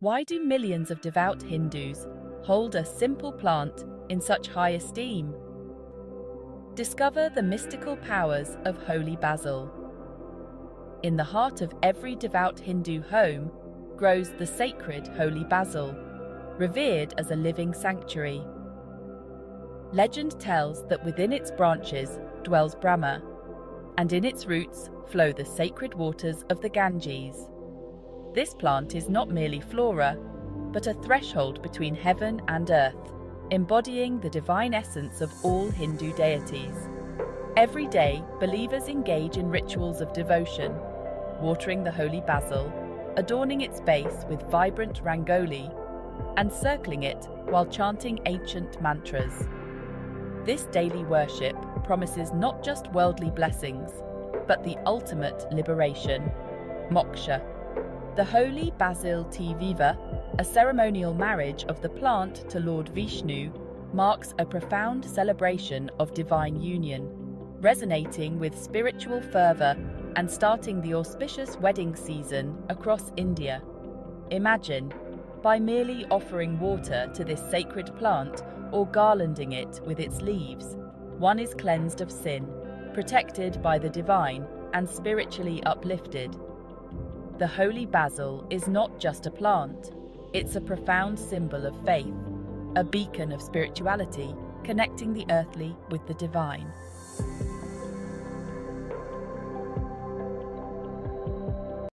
Why do millions of devout Hindus hold a simple plant in such high esteem? Discover the mystical powers of holy basil. In the heart of every devout Hindu home grows the sacred holy basil, revered as a living sanctuary. Legend tells that within its branches dwells Brahma, and in its roots flow the sacred waters of the Ganges. This plant is not merely flora, but a threshold between heaven and earth, embodying the divine essence of all Hindu deities. Every day, believers engage in rituals of devotion, watering the holy basil, adorning its base with vibrant rangoli, and circling it while chanting ancient mantras. This daily worship promises not just worldly blessings, but the ultimate liberation, moksha. The holy Basil T. Viva, a ceremonial marriage of the plant to Lord Vishnu, marks a profound celebration of divine union, resonating with spiritual fervour and starting the auspicious wedding season across India. Imagine, by merely offering water to this sacred plant or garlanding it with its leaves, one is cleansed of sin, protected by the divine, and spiritually uplifted. The holy basil is not just a plant, it's a profound symbol of faith, a beacon of spirituality connecting the earthly with the divine.